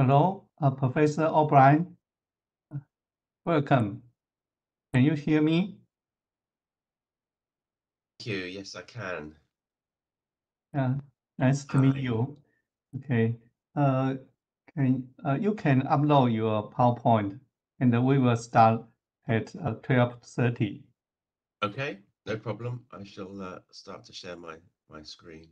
Hello, uh, Professor O'Brien. Welcome. Can you hear me? Thank you. Yes, I can. Yeah, nice to meet you. Okay, uh, can uh, you can upload your PowerPoint, and we will start at uh, twelve thirty. Okay, no problem. I shall uh, start to share my my screen.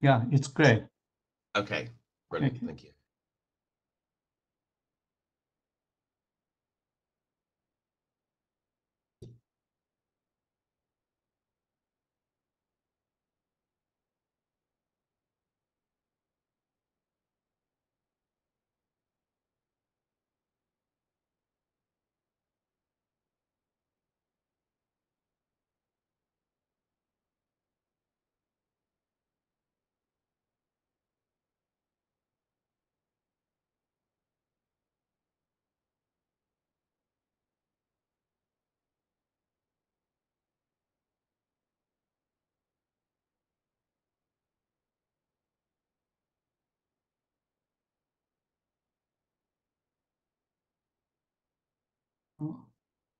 Yeah, it's great. Okay, brilliant. Thank you.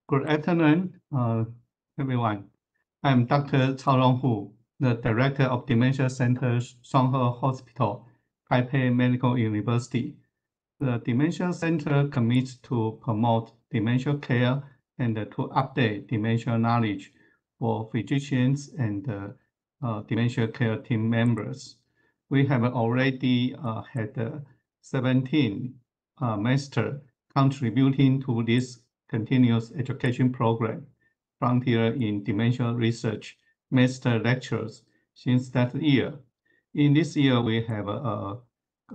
Good afternoon, uh, everyone. I'm Dr. Cao Ronghu, the Director of Dementia Center, Shuang Ho Hospital, Taipei Medical University. The Dementia Center commits to promote dementia care and to update dementia knowledge for physicians and uh, uh, dementia care team members. We have already uh, had uh, 17 uh, master contributing to this continuous education program, Frontier in Dementia Research Master Lectures since that year. In this year, we have a,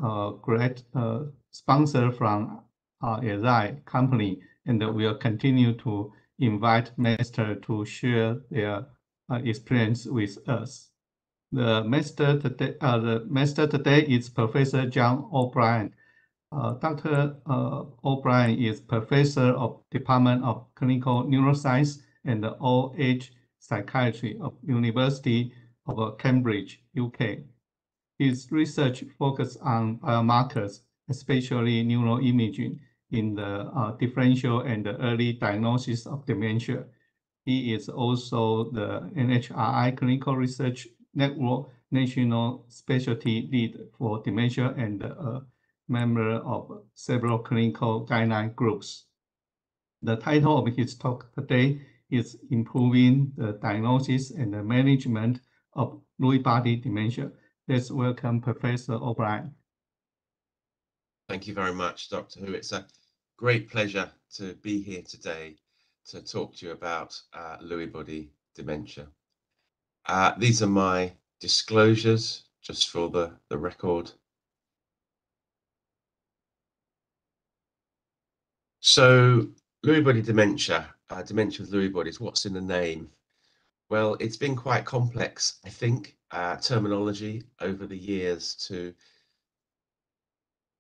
a, great uh, sponsor from uh, Eisai company, and we'll continue to invite master to share their uh, experience with us. The master today, uh, the master today is Professor John O'Brien. Uh, Dr. Uh, O'Brien is professor of Department of Clinical Neuroscience and Old Age Psychiatry of University of Cambridge, UK. His research focuses on biomarkers, especially neuroimaging, in the uh, differential and the early diagnosis of dementia. He is also the NHRI Clinical Research Network National Specialty Lead for Dementia and uh, member of several clinical guideline groups. The title of his talk today is Improving the Diagnosis and the Management of Lewy Body Dementia. Let's welcome Professor O'Brien. Thank you very much, Dr. Hu. It's a great pleasure to be here today to talk to you about uh, Lewy body dementia. Uh, these are my disclosures, just for the, the record. So, Lewy body dementia, uh, dementia with Lewy bodies, what's in the name? Well, it's been quite complex, I think, uh, terminology over the years to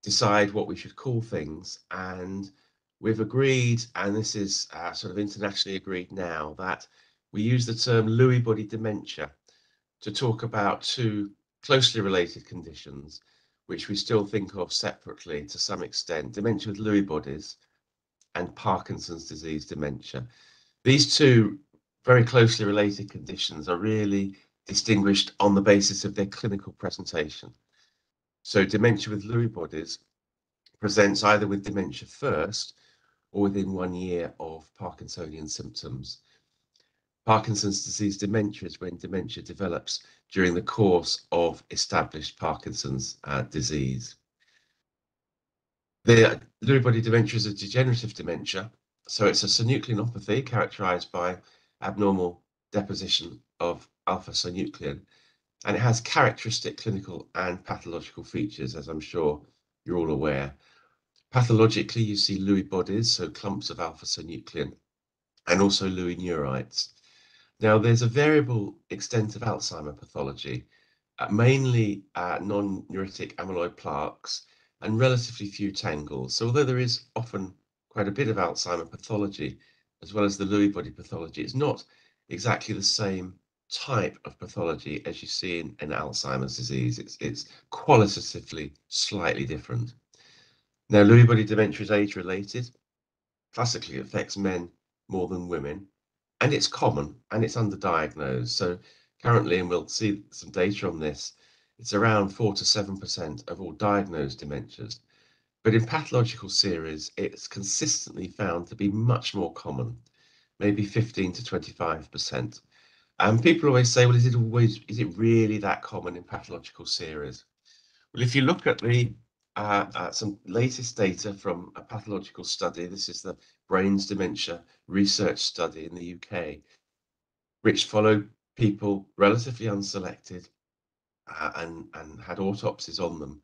decide what we should call things. And we've agreed, and this is uh, sort of internationally agreed now, that we use the term Lewy body dementia to talk about two closely related conditions, which we still think of separately to some extent dementia with Lewy bodies and Parkinson's disease dementia. These two very closely related conditions are really distinguished on the basis of their clinical presentation. So dementia with Lewy bodies presents either with dementia first or within one year of Parkinsonian symptoms. Parkinson's disease dementia is when dementia develops during the course of established Parkinson's uh, disease. The Lewy body dementia is a degenerative dementia, so it's a synucleinopathy characterized by abnormal deposition of alpha synuclein, and it has characteristic clinical and pathological features, as I'm sure you're all aware. Pathologically, you see Lewy bodies, so clumps of alpha synuclein, and also Lewy neurites. Now, there's a variable extent of Alzheimer pathology, uh, mainly uh, non-neuritic amyloid plaques, and relatively few tangles. So although there is often quite a bit of Alzheimer pathology, as well as the Lewy body pathology, it's not exactly the same type of pathology as you see in, in Alzheimer's disease. It's, it's qualitatively slightly different. Now, Lewy body dementia is age related. Classically, affects men more than women, and it's common and it's underdiagnosed. So, currently, and we'll see some data on this, it's around 4 to 7% of all diagnosed dementias. But in pathological series, it's consistently found to be much more common, maybe 15 to 25%. And people always say, well, is it always, is it really that common in pathological series? Well, if you look at the uh, uh, some latest data from a pathological study, this is the Brains Dementia Research Study in the UK, which followed people relatively unselected uh, and, and had autopsies on them.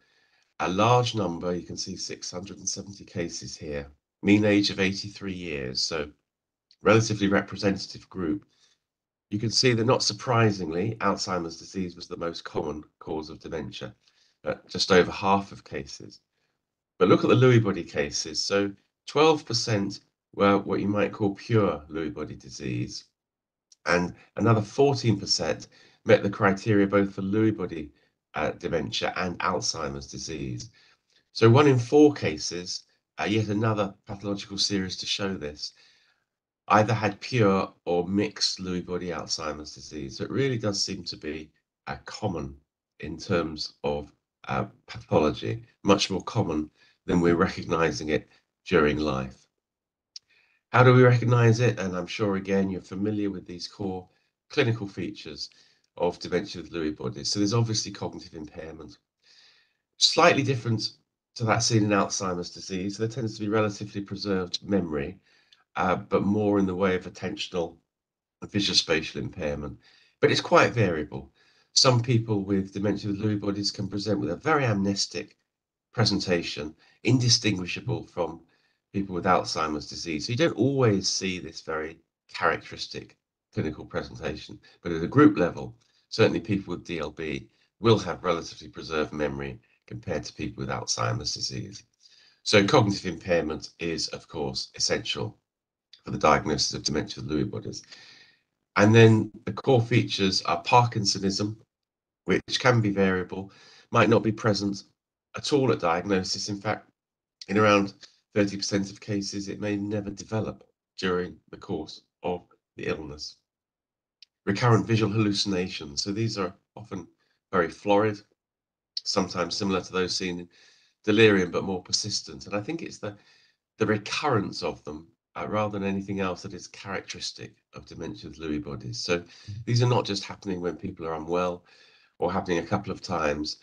A large number, you can see 670 cases here, mean age of 83 years, so relatively representative group you can see that not surprisingly, Alzheimer's disease was the most common cause of dementia, at just over half of cases. But look at the Lewy body cases. So 12% were what you might call pure Lewy body disease, and another 14% met the criteria both for Lewy body uh, dementia and Alzheimer's disease. So one in four cases, uh, yet another pathological series to show this, either had pure or mixed Lewy body Alzheimer's disease. So it really does seem to be uh, common in terms of uh, pathology, much more common than we're recognizing it during life. How do we recognize it? And I'm sure again you're familiar with these core clinical features of dementia with Lewy bodies. So there's obviously cognitive impairment. Slightly different to that seen in Alzheimer's disease. There tends to be relatively preserved memory, uh, but more in the way of attentional visual spatial impairment. But it's quite variable. Some people with dementia with Lewy bodies can present with a very amnestic presentation, indistinguishable from people with Alzheimer's disease. So you don't always see this very characteristic clinical presentation, but at a group level, certainly people with DLB will have relatively preserved memory compared to people with Alzheimer's disease. So cognitive impairment is, of course, essential for the diagnosis of dementia with Lewy bodies. And then the core features are Parkinsonism, which can be variable, might not be present at all at diagnosis. In fact, in around 30% of cases, it may never develop during the course of the illness. Recurrent visual hallucinations. So these are often very florid, sometimes similar to those seen in delirium, but more persistent. And I think it's the, the recurrence of them uh, rather than anything else that is characteristic of dementia with Lewy bodies. So these are not just happening when people are unwell or happening a couple of times.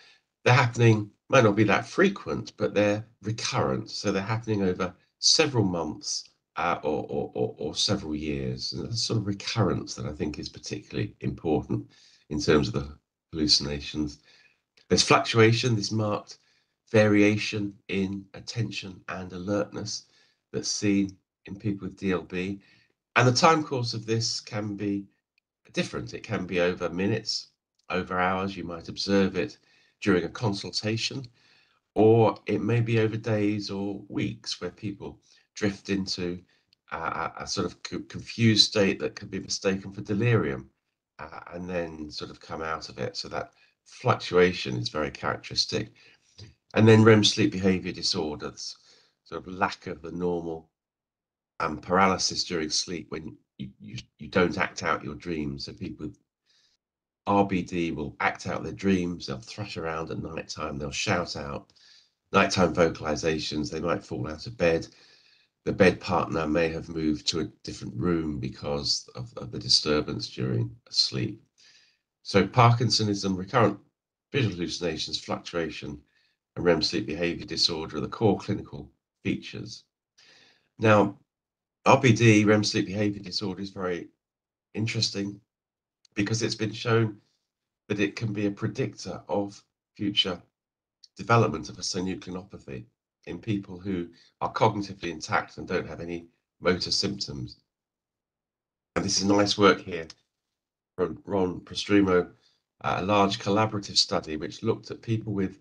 They're happening, might not be that frequent, but they're recurrent. So they're happening over several months uh, or, or, or, or, several years. And that's sort of recurrence that I think is particularly important in terms of the hallucinations. There's fluctuation, this marked variation in attention and alertness that's seen in people with DLB. And the time course of this can be different. It can be over minutes, over hours. You might observe it during a consultation, or it may be over days or weeks where people drift into a, sort of confused state that could be mistaken for delirium uh, and then sort of come out of it. So that fluctuation is very characteristic. And then REM sleep behavior disorders, sort of lack of the normal and paralysis during sleep when you, you, you don't act out your dreams. So people with RBD will act out their dreams, they'll thrash around at night time, they'll shout out, nighttime vocalizations, they might fall out of bed. The bed partner may have moved to a different room because of, of the disturbance during sleep. So Parkinsonism, recurrent visual hallucinations, fluctuation, and REM sleep behavior disorder are the core clinical features. Now, RBD, REM sleep behavior disorder, is very interesting because it's been shown that it can be a predictor of future development of a synucleinopathy in people who are cognitively intact and don't have any motor symptoms. And this is nice work here from Ron Postuma, uh, a large collaborative study which looked at people with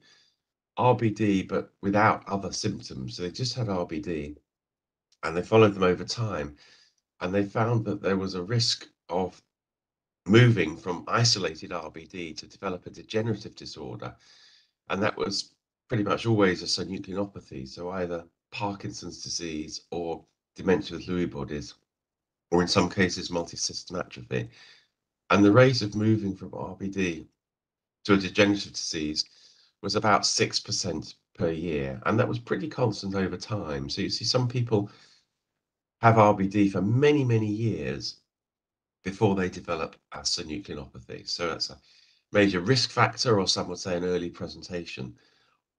RBD, but without other symptoms. So they just had RBD and they followed them over time. And they found that there was a risk of moving from isolated RBD to develop a degenerative disorder. And that was pretty much always a synucleinopathy. So either Parkinson's disease or dementia with Lewy bodies, or in some cases, multisystem atrophy. And the rate of moving from RBD to a degenerative disease was about 6% per year. And that was pretty constant over time. So you see some people have RBD for many, many years before they develop a synucleinopathy. So that's a major risk factor, or some would say an early presentation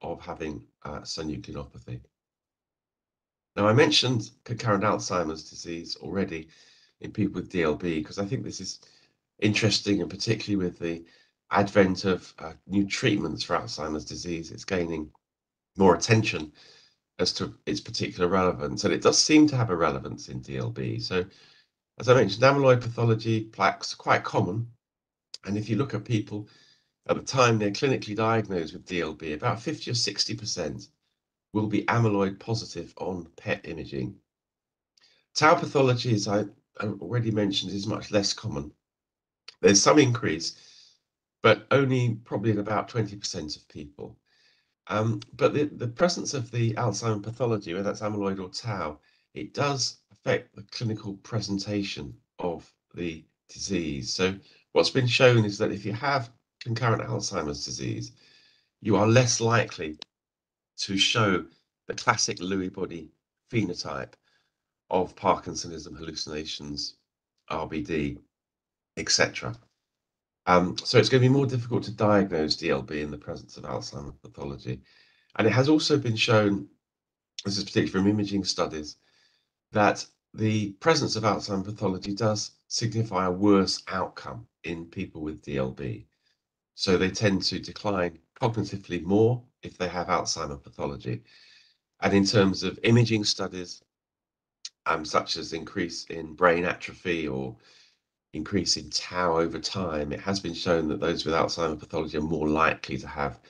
of having uh, synucleinopathy. Now, I mentioned concurrent Alzheimer's disease already in people with DLB because I think this is interesting, and particularly with the advent of uh, new treatments for Alzheimer's disease, it's gaining more attention as to its particular relevance. And it does seem to have a relevance in DLB. So, as I mentioned, amyloid pathology, plaques, quite common. And if you look at people at the time they're clinically diagnosed with DLB, about 50 or 60% will be amyloid positive on PET imaging. Tau pathology, as I already mentioned, is much less common. There's some increase, but only probably in about 20% of people. Um, but the, the presence of the Alzheimer pathology, whether that's amyloid or tau, it does affect the clinical presentation of the disease. So what's been shown is that if you have concurrent Alzheimer's disease, you are less likely to show the classic Lewy body phenotype of Parkinsonism, hallucinations, RBD, etc. Um, so it's going to be more difficult to diagnose DLB in the presence of Alzheimer's pathology. And it has also been shown, this is particularly from imaging studies, that the presence of Alzheimer's pathology does signify a worse outcome in people with DLB. So they tend to decline cognitively more if they have Alzheimer pathology. And in terms of imaging studies, um, such as increase in brain atrophy or increase in tau over time, it has been shown that those with Alzheimer pathology are more likely to have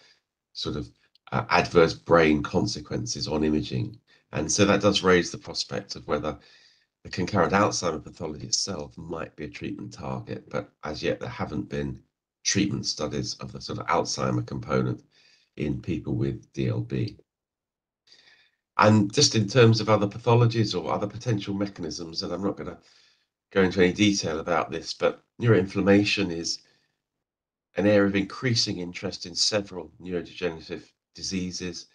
sort of uh, adverse brain consequences on imaging. And so that does raise the prospect of whether the concurrent Alzheimer pathology itself might be a treatment target, but as yet there haven't been treatment studies of the sort of Alzheimer component in people with DLB. And just in terms of other pathologies or other potential mechanisms, and I'm not going to go into any detail about this, but neuroinflammation is an area of increasing interest in several neurodegenerative diseases.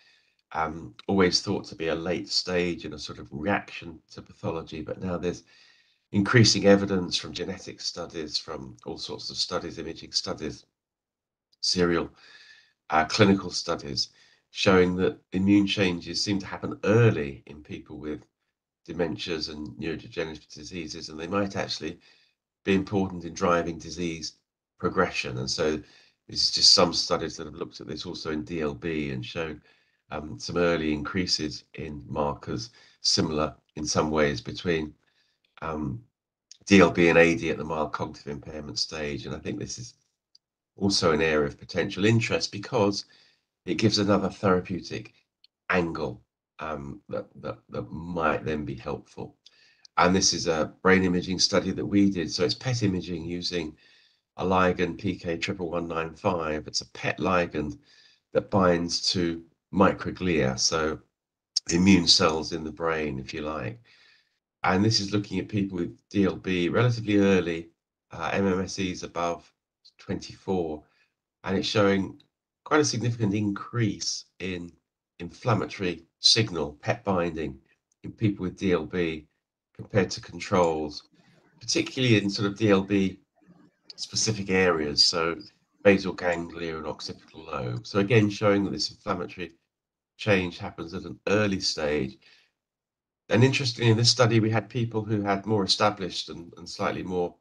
Um, always thought to be a late stage and a sort of reaction to pathology, but now there's increasing evidence from genetic studies, from all sorts of studies, imaging studies, serial uh, clinical studies showing that immune changes seem to happen early in people with dementias and neurodegenerative diseases, and they might actually be important in driving disease progression. And so, this is just some studies that have looked at this also in DLB and shown um, some early increases in markers similar in some ways between um, DLB and AD at the mild cognitive impairment stage. And I think this is also an area of potential interest because it gives another therapeutic angle um, that, that, that might then be helpful. And this is a brain imaging study that we did. So it's PET imaging using a ligand PK11195. It's a PET ligand that binds to microglia, so immune cells in the brain, if you like. And this is looking at people with DLB relatively early, uh, MMSEs above 24, and it's showing quite a significant increase in inflammatory signal, PET binding, in people with DLB compared to controls, particularly in sort of DLB specific areas, so basal ganglia and occipital lobe. So again, showing that this inflammatory change happens at an early stage. And interestingly, in this study, we had people who had more established and, and slightly more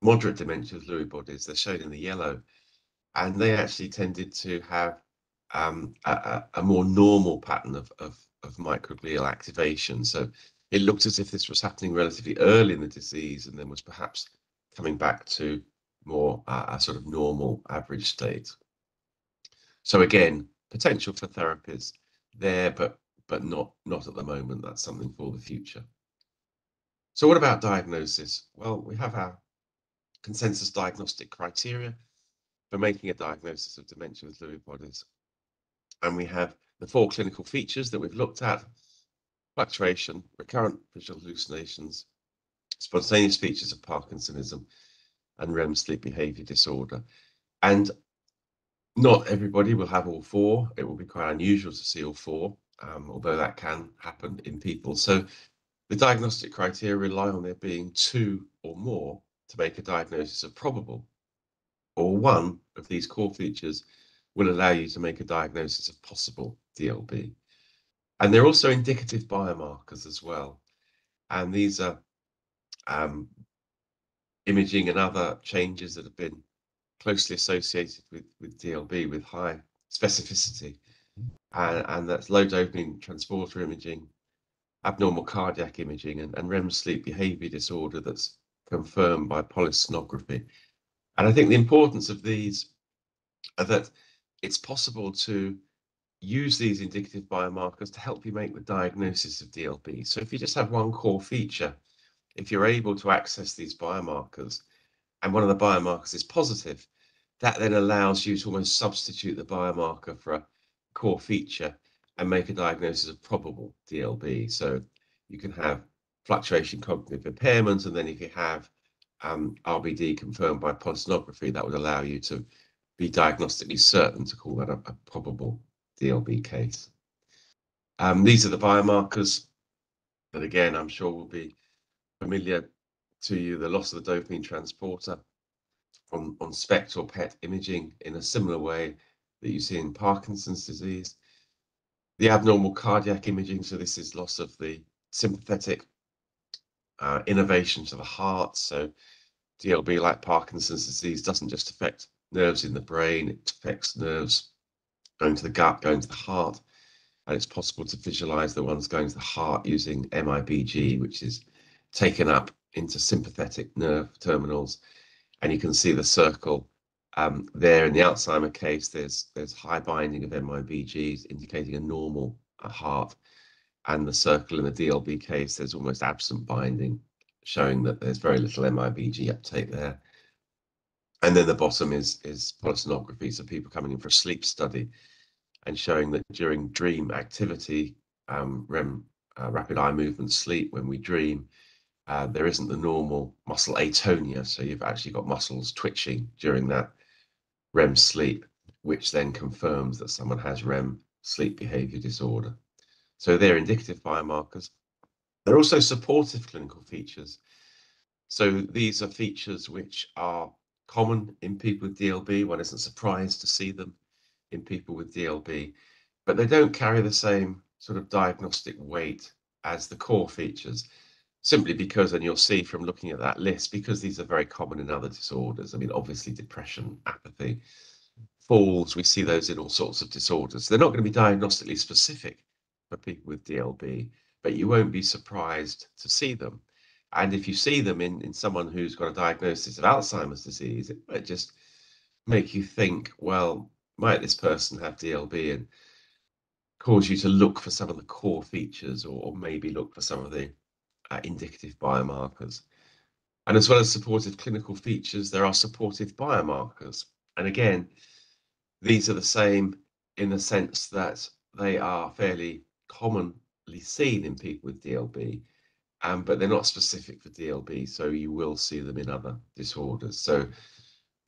moderate dementia with Lewy bodies. They're shown in the yellow and they actually tended to have um, a, a, more normal pattern of, of, of microglial activation. So it looked as if this was happening relatively early in the disease and then was perhaps coming back to more uh, a sort of normal average state. So again, potential for therapies there, but but not not at the moment. That's something for the future. So what about diagnosis? Well, we have our consensus diagnostic criteria for making a diagnosis of dementia with Lewy bodies. And we have the four clinical features that we've looked at, fluctuation, recurrent visual hallucinations, spontaneous features of Parkinsonism, and REM sleep behavior disorder. And not everybody will have all four. It will be quite unusual to see all four, um, although that can happen in people. So the diagnostic criteria rely on there being two or more to make a diagnosis of probable, or one of these core features will allow you to make a diagnosis of possible DLB. And they're also indicative biomarkers as well. And these are um, imaging and other changes that have been closely associated with, with DLB with high specificity. And, and that's low dopamine transporter imaging, abnormal cardiac imaging, and, and REM sleep behavior disorder that's confirmed by polysomnography. And I think the importance of these are that it's possible to use these indicative biomarkers to help you make the diagnosis of DLB. So if you just have one core feature, if you're able to access these biomarkers and one of the biomarkers is positive, that then allows you to almost substitute the biomarker for a core feature and make a diagnosis of probable DLB. So you can have fluctuation cognitive impairment, and then if you have um, RBD confirmed by polysomnography, that would allow you to be diagnostically certain to call that a, a probable DLB case. Um, these are the biomarkers that, again, I'm sure will be familiar to you, the loss of the dopamine transporter on, on SPECT or PET imaging in a similar way that you see in Parkinson's disease. The abnormal cardiac imaging, so this is loss of the sympathetic uh, innervation to the heart. So DLB, like Parkinson's disease, doesn't just affect nerves in the brain, it affects nerves going to the gut, going to the heart. And it's possible to visualize the ones going to the heart using MIBG, which is taken up into sympathetic nerve terminals. And you can see the circle um, there in the Alzheimer case, there's there's high binding of MIBGs indicating a normal uh, heart. And the circle in the DLB case, there's almost absent binding, showing that there's very little MIBG uptake there. And then the bottom is is polysomnography, so people coming in for a sleep study and showing that during dream activity, um, REM, uh, rapid eye movement sleep, when we dream, uh, there isn't the normal muscle atonia. So you've actually got muscles twitching during that REM sleep, which then confirms that someone has REM sleep behavior disorder. So they're indicative biomarkers. They're also supportive clinical features. So these are features which are common in people with DLB. One isn't surprised to see them in people with DLB, but they don't carry the same sort of diagnostic weight as the core features simply because, and you'll see from looking at that list, because these are very common in other disorders. I mean, obviously, depression, apathy, falls, we see those in all sorts of disorders. They're not going to be diagnostically specific for people with DLB, but you won't be surprised to see them. And if you see them in, in someone who's got a diagnosis of Alzheimer's disease, it might just make you think, well, might this person have DLB and cause you to look for some of the core features or, or maybe look for some of the indicative biomarkers. And as well as supportive clinical features, there are supportive biomarkers. And again, these are the same in the sense that they are fairly commonly seen in people with DLB, um, but they're not specific for DLB, so you will see them in other disorders. So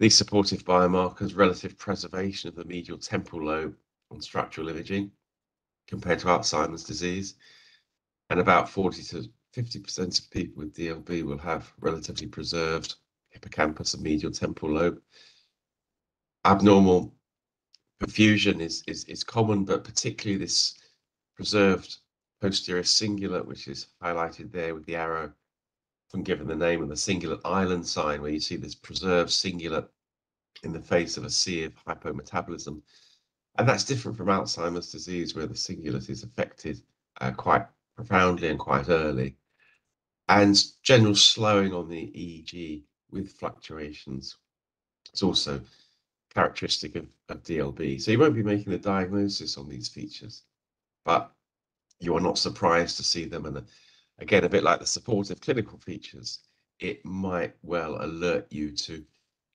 these supportive biomarkers, relative preservation of the medial temporal lobe on structural imaging compared to Alzheimer's disease, and about 40 to 50% of people with DLB will have relatively preserved hippocampus and medial temporal lobe. Abnormal perfusion is, is, is common, but particularly this preserved posterior cingulate, which is highlighted there with the arrow, from given the name of the cingulate island sign, where you see this preserved cingulate in the face of a sea of hypometabolism. And that's different from Alzheimer's disease, where the cingulate is affected uh, quite profoundly and quite early and general slowing on the EEG with fluctuations. It's also characteristic of, of DLB. So you won't be making the diagnosis on these features, but you are not surprised to see them. And uh, again, a bit like the supportive clinical features, it might well alert you to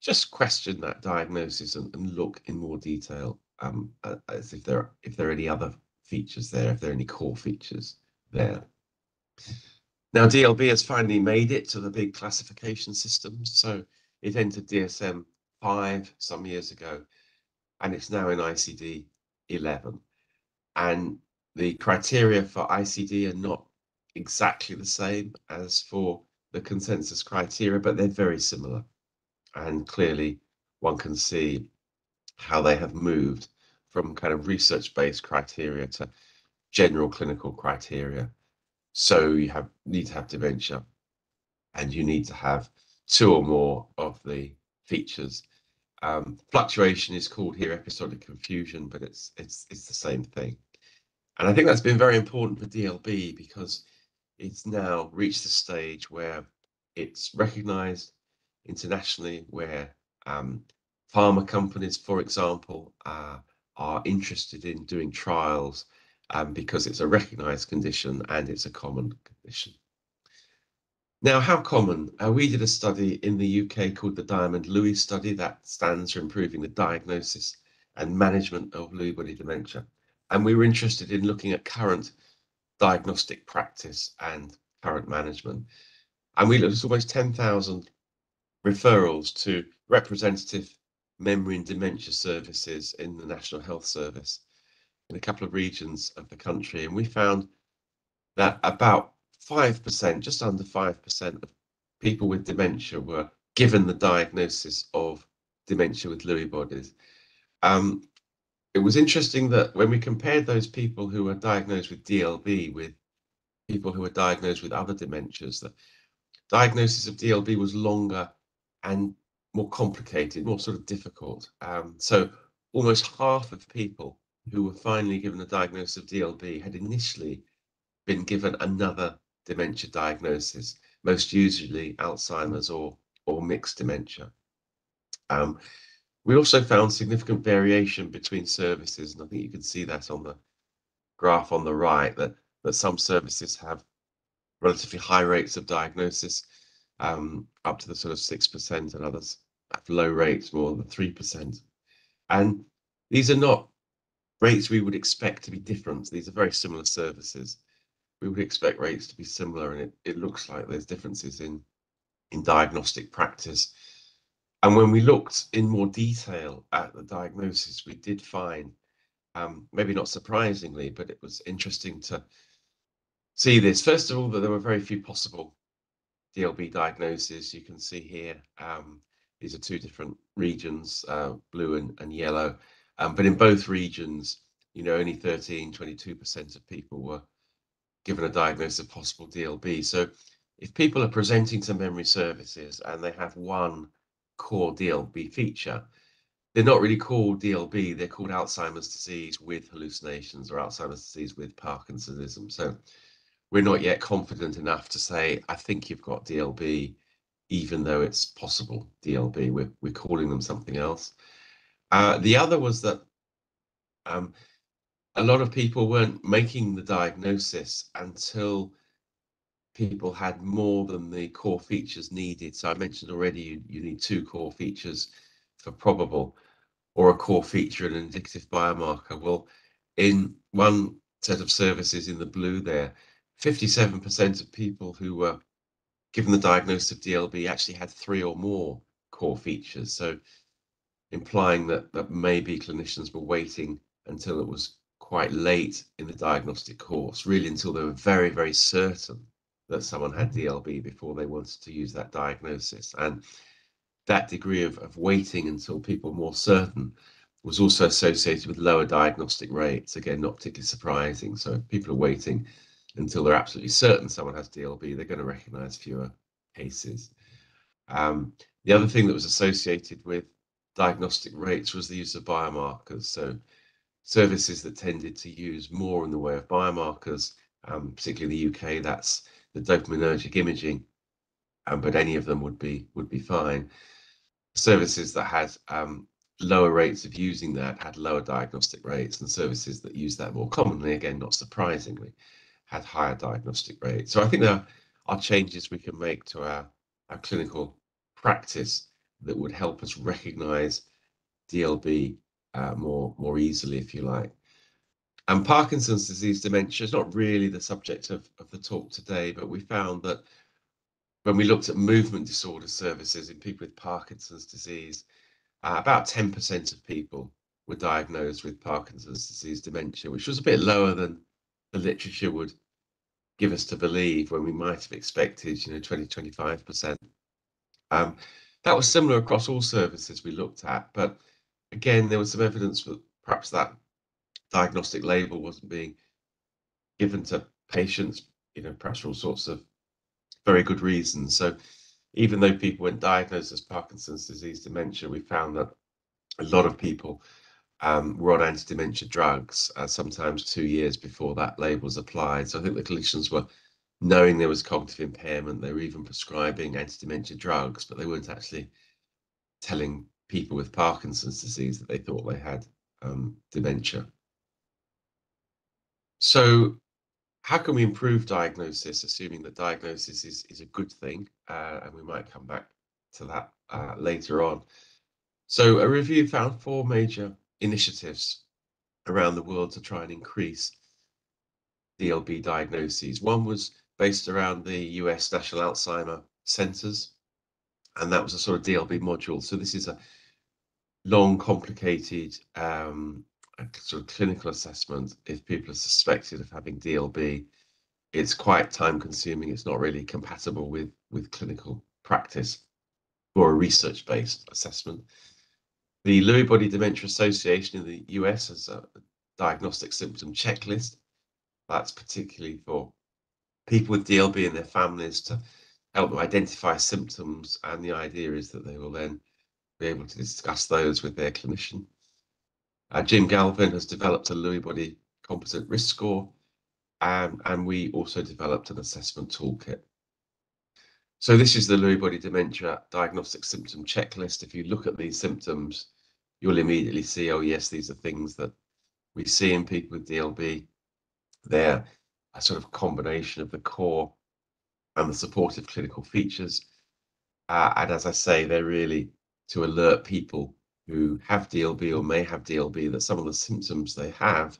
just question that diagnosis and, and look in more detail um, as if there if there are any other features there, if there are any core features there. Now DLB has finally made it to the big classification systems. So it entered DSM 5 some years ago, and it's now in ICD 11. And the criteria for ICD are not exactly the same as for the consensus criteria, but they're very similar. And clearly, one can see how they have moved from kind of research-based criteria to general clinical criteria. So you have need to have dementia, and you need to have two or more of the features. Um, fluctuation is called here episodic confusion, but it's it's it's the same thing. And I think that's been very important for DLB because it's now reached the stage where it's recognized internationally, where um, pharma companies, for example, uh, are interested in doing trials um, because it's a recognized condition and it's a common condition. Now, how common? Uh, we did a study in the UK called the Diamond Lewy study that stands for improving the diagnosis and management of Lewy body dementia. And we were interested in looking at current diagnostic practice and current management. And we looked at almost 10,000 referrals to representative memory and dementia services in the National Health Service in a couple of regions of the country. And we found that about 5%, just under 5% of people with dementia were given the diagnosis of dementia with Lewy bodies. Um, it was interesting that when we compared those people who were diagnosed with DLB with people who were diagnosed with other dementias, the diagnosis of DLB was longer and more complicated, more sort of difficult. Um, so almost half of people who were finally given a diagnosis of DLB had initially been given another dementia diagnosis, most usually Alzheimer's or, or mixed dementia. Um, we also found significant variation between services, and I think you can see that on the graph on the right, that, that some services have relatively high rates of diagnosis, um, up to the sort of 6%, and others have low rates, more than 3%. And these are not rates we would expect to be different. These are very similar services we would expect rates to be similar, and it, it looks like there's differences in in diagnostic practice. And when we looked in more detail at the diagnosis, we did find, um, maybe not surprisingly, but it was interesting to see this. First of all, that there were very few possible DLB diagnoses. You can see here, um, these are two different regions, uh, blue and, and yellow. Um, but in both regions, you know, only 13, 22% of people were given a diagnosis of possible DLB. So if people are presenting to memory services and they have one core DLB feature, they're not really called DLB, they're called Alzheimer's disease with hallucinations or Alzheimer's disease with Parkinsonism. So we're not yet confident enough to say, I think you've got DLB, even though it's possible DLB. We're, we're calling them something else. Uh, the other was that um, a lot of people weren't making the diagnosis until people had more than the core features needed. So I mentioned already you, you need two core features for probable or a core feature and an indicative biomarker. Well, in one set of services in the blue there, 57% of people who were given the diagnosis of DLB actually had three or more core features. So implying that, that maybe clinicians were waiting until it was quite late in the diagnostic course, really until they were very, very certain that someone had DLB before they wanted to use that diagnosis. And that degree of, of waiting until people were more certain was also associated with lower diagnostic rates. Again, not particularly surprising. So if people are waiting until they're absolutely certain someone has DLB, they're going to recognize fewer cases. Um, the other thing that was associated with diagnostic rates was the use of biomarkers. So services that tended to use more in the way of biomarkers, um, particularly in the UK, that's the dopaminergic imaging, um, but any of them would be would be fine. Services that had um, lower rates of using that had lower diagnostic rates, and services that use that more commonly, again, not surprisingly, had higher diagnostic rates. So I think there are changes we can make to our, our clinical practice that would help us recognize DLB uh, more, more easily, if you like. And Parkinson's disease dementia is not really the subject of, of the talk today, but we found that when we looked at movement disorder services in people with Parkinson's disease, uh, about 10% of people were diagnosed with Parkinson's disease dementia, which was a bit lower than the literature would give us to believe when we might have expected, you know, 20, 25%. Um, that was similar across all services we looked at, but again, there was some evidence that perhaps that diagnostic label wasn't being given to patients, you know, perhaps for all sorts of very good reasons. So even though people weren't diagnosed as Parkinson's disease dementia, we found that a lot of people um, were on anti-dementia drugs, uh, sometimes two years before that label was applied. So I think the clinicians were knowing there was cognitive impairment. They were even prescribing anti-dementia drugs, but they weren't actually telling people with Parkinson's disease that they thought they had um, dementia. So how can we improve diagnosis, assuming that diagnosis is, is a good thing? Uh, and we might come back to that uh, later on. So a review found four major initiatives around the world to try and increase DLB diagnoses. One was based around the US National Alzheimer Centers, and that was a sort of DLB module. So this is a long, complicated um, sort of clinical assessment if people are suspected of having DLB. It's quite time consuming. It's not really compatible with, with clinical practice or a research based assessment. The Lewy Body Dementia Association in the US has a diagnostic symptom checklist. That's particularly for people with DLB and their families to help them identify symptoms. And the idea is that they will then be able to discuss those with their clinician. Uh, Jim Galvin has developed a Lewy body composite risk score, and, and we also developed an assessment toolkit. So this is the Lewy body dementia diagnostic symptom checklist. If you look at these symptoms, you'll immediately see, oh yes, these are things that we see in people with DLB. They're a sort of combination of the core and the supportive clinical features. Uh, and as I say, they're really to alert people who have DLB or may have DLB that some of the symptoms they have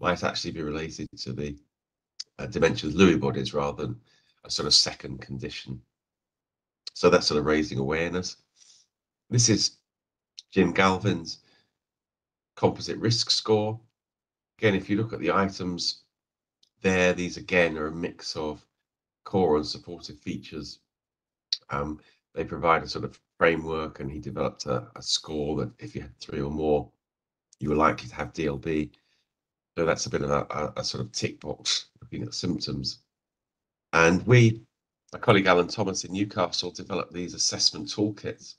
might actually be related to the uh, dementia with Lewy bodies rather than a sort of second condition. So that's sort of raising awareness. This is Jim Galvin's composite risk score. Again, if you look at the items there, these again are a mix of core and supportive features. Um, they provide a sort of framework and he developed a, a, score that if you had three or more, you were likely to have DLB. So that's a bit of a, a, sort of tick box looking at symptoms. And we, my colleague Alan Thomas in Newcastle, developed these assessment toolkits.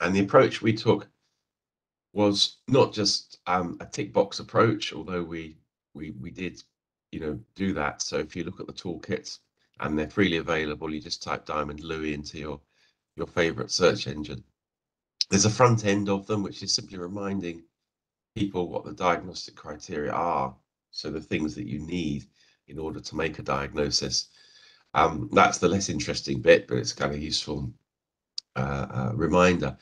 And the approach we took was not just um, a tick box approach, although we we we did, you know, do that. So if you look at the toolkits and they're freely available, you just type Diamond Lewy into your your favorite search engine. There's a front end of them, which is simply reminding people what the diagnostic criteria are. So the things that you need in order to make a diagnosis. Um, that's the less interesting bit, but it's kind of useful uh, uh, reminder.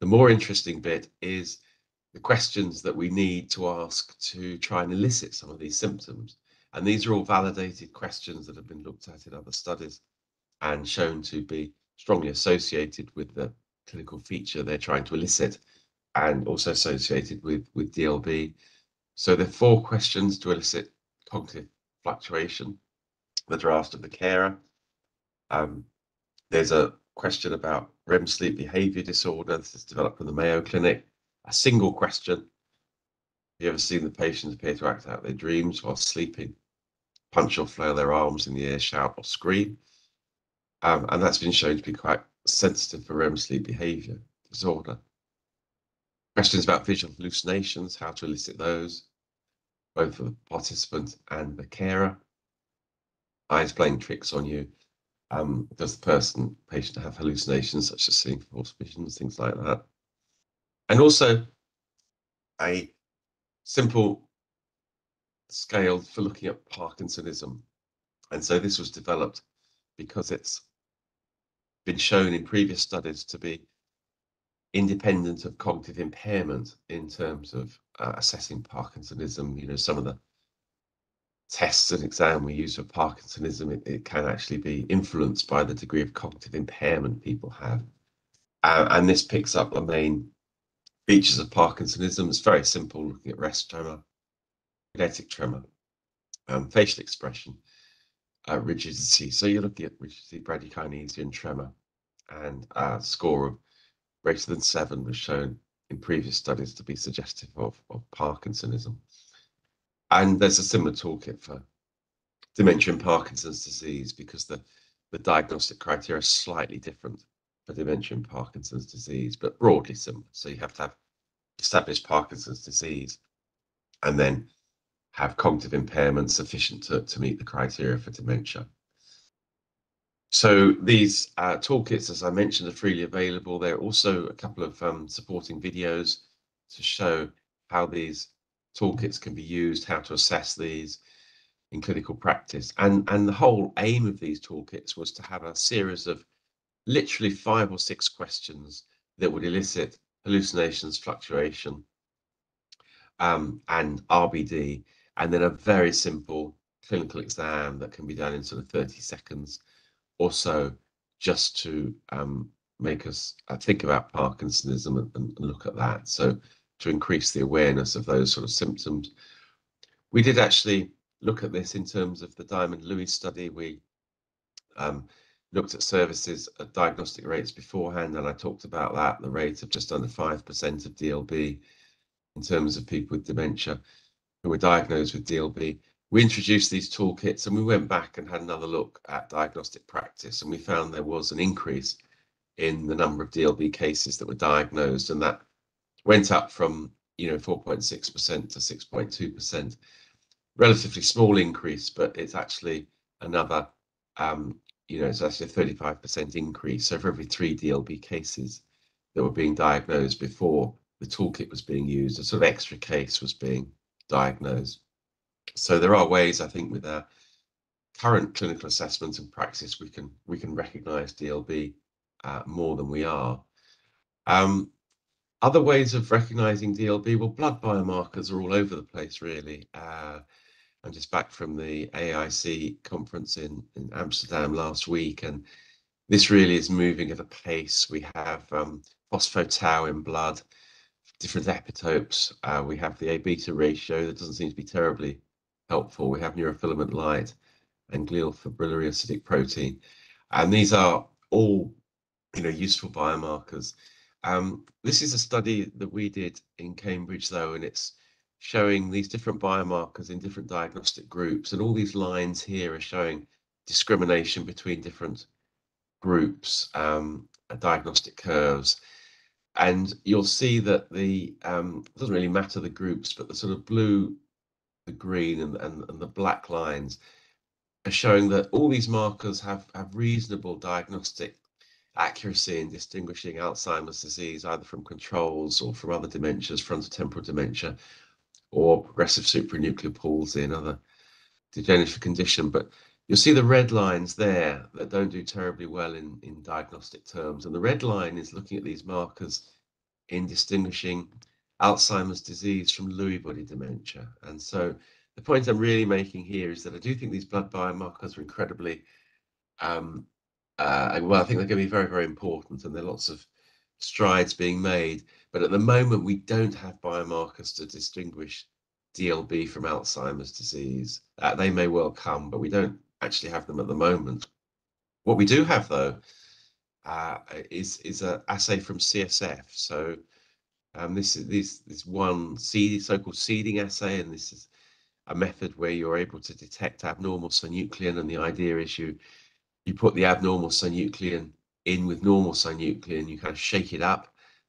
The more interesting bit is the questions that we need to ask to try and elicit some of these symptoms. And these are all validated questions that have been looked at in other studies and shown to be strongly associated with the clinical feature they're trying to elicit and also associated with, with DLB. So there are four questions to elicit cognitive fluctuation that are asked of the carer. Um, there's a question about REM sleep behavior disorder. This is developed from the Mayo Clinic. A single question. Have you ever seen the patients appear to act out their dreams while sleeping? Punch or flail their arms in the air, shout or scream? Um, and that's been shown to be quite sensitive for REM sleep behavior disorder. Questions about visual hallucinations, how to elicit those, both for the participant and the carer. Eyes playing tricks on you. Um, does the person, patient have hallucinations such as seeing false visions, things like that? and also a simple scale for looking at Parkinsonism. And so this was developed because it's been shown in previous studies to be independent of cognitive impairment in terms of uh, assessing Parkinsonism. You know, some of the tests and exam we use for Parkinsonism, it, it can actually be influenced by the degree of cognitive impairment people have. Uh, and this picks up the main features of Parkinsonism. It's very simple, looking at rest tremor, kinetic tremor, um, facial expression, uh, rigidity. So you're looking at rigidity, bradykinesia, and tremor, and a score of greater than seven was shown in previous studies to be suggestive of, of Parkinsonism. And there's a similar toolkit for dementia and Parkinson's disease because the, the diagnostic criteria are slightly different for dementia and Parkinson's disease, but broadly similar. So you have to have established Parkinson's disease and then have cognitive impairment sufficient to, to meet the criteria for dementia. So these uh, toolkits, as I mentioned, are freely available. There are also a couple of um, supporting videos to show how these toolkits can be used, how to assess these in clinical practice. And, and the whole aim of these toolkits was to have a series of literally five or six questions that would elicit hallucinations, fluctuation, um, and RBD, and then a very simple clinical exam that can be done in sort of 30 seconds also just to um, make us uh, think about Parkinsonism and, and, look at that. So to increase the awareness of those sort of symptoms. We did actually look at this in terms of the Diamond Lewy study. We um, looked at services at diagnostic rates beforehand, and I talked about that, the rate of just under 5% of DLB in terms of people with dementia who were diagnosed with DLB we introduced these toolkits and we went back and had another look at diagnostic practice and we found there was an increase in the number of DLB cases that were diagnosed and that went up from you know 4.6% to 6.2%. Relatively small increase, but it's actually another um, you know, it's actually a 35% increase. So for every three DLB cases that were being diagnosed before the toolkit was being used, a sort of extra case was being diagnosed. So there are ways, I think, with our current clinical assessment and practice, we can we can recognise DLB uh, more than we are. Um, other ways of recognising DLB, well, blood biomarkers are all over the place, really. Uh, I'm just back from the AAIC conference in, in Amsterdam last week, and this really is moving at a pace. We have um, phospho-tau in blood, different epitopes. Uh, we have the A beta ratio that doesn't seem to be terribly helpful. We have neurofilament light and glial fibrillary acidic protein. And these are all, you know, useful biomarkers. Um, this is a study that we did in Cambridge, though, and it's showing these different biomarkers in different diagnostic groups. And all these lines here are showing discrimination between different groups, um, diagnostic curves. And you'll see that the, um, it doesn't really matter the groups, but the sort of blue the green and, and, and the black lines are showing that all these markers have, have reasonable diagnostic accuracy in distinguishing Alzheimer's disease either from controls or from other dementias, frontotemporal dementia, or progressive supranuclear palsy and other degenerative condition. But you'll see the red lines there that don't do terribly well in, in diagnostic terms. And the red line is looking at these markers in distinguishing Alzheimer's disease from Lewy body dementia. And so the point I'm really making here is that I do think these blood biomarkers are incredibly, um, uh, well, I think they're going to be very, very important and there are lots of strides being made. But at the moment, we don't have biomarkers to distinguish DLB from Alzheimer's disease. Uh, they may well come, but we don't actually have them at the moment. What we do have, though, uh, is is an assay from CSF. So um, this is this this one seed, so-called seeding assay, and this is a method where you're able to detect abnormal synuclein. And the idea is you you put the abnormal synuclein in with normal synuclein, you kind of shake it up,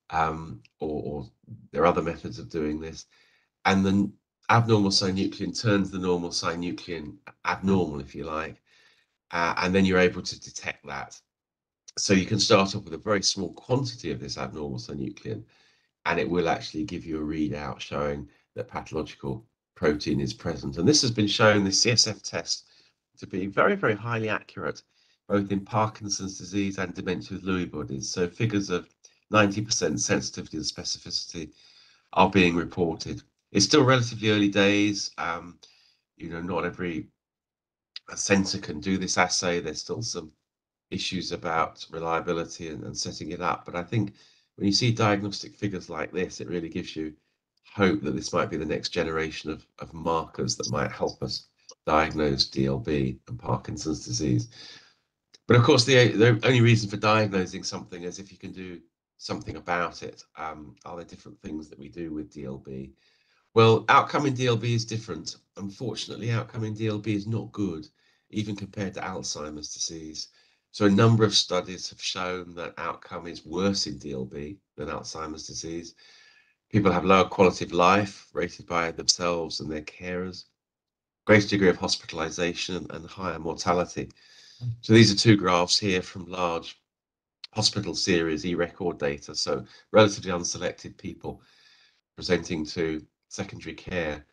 um, or, or there are other methods of doing this, and then abnormal synuclein turns the normal synuclein abnormal, if you like, uh, and then you're able to detect that. So you can start off with a very small quantity of this abnormal synuclein and it will actually give you a readout showing that pathological protein is present. And this has been shown, the CSF test, to be very, very highly accurate, both in Parkinson's disease and dementia with Lewy bodies. So figures of 90% sensitivity and specificity are being reported. It's still relatively early days. Um, you know, not every centre can do this assay. There's still some issues about reliability and, and setting it up. But I think when you see diagnostic figures like this, it really gives you hope that this might be the next generation of, of markers that might help us diagnose DLB and Parkinson's disease. But of course, the, the only reason for diagnosing something is if you can do something about it. Um, are there different things that we do with DLB? Well, outcome in DLB is different. Unfortunately, outcome in DLB is not good, even compared to Alzheimer's disease. So a number of studies have shown that outcome is worse in DLB than Alzheimer's disease. People have lower quality of life rated by themselves and their carers, greater degree of hospitalization and higher mortality. So these are two graphs here from large hospital series e-record data. So relatively unselected people presenting to secondary care.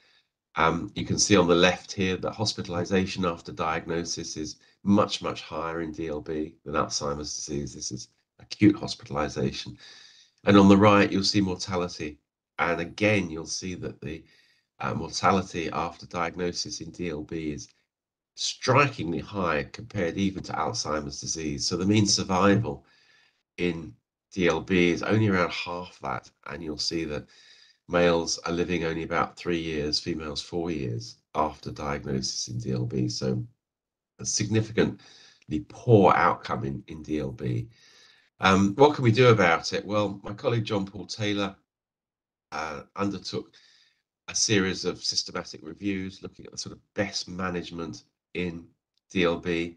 Um, you can see on the left here that hospitalization after diagnosis is much, much higher in DLB than Alzheimer's disease. This is acute hospitalization. And on the right, you'll see mortality. And again, you'll see that the uh, mortality after diagnosis in DLB is strikingly high compared even to Alzheimer's disease. So the mean survival in DLB is only around half that. And you'll see that males are living only about three years, females four years after diagnosis in DLB. So a significantly poor outcome in, in DLB. Um, what can we do about it? Well, my colleague John Paul Taylor uh, undertook a series of systematic reviews looking at the sort of best management in DLB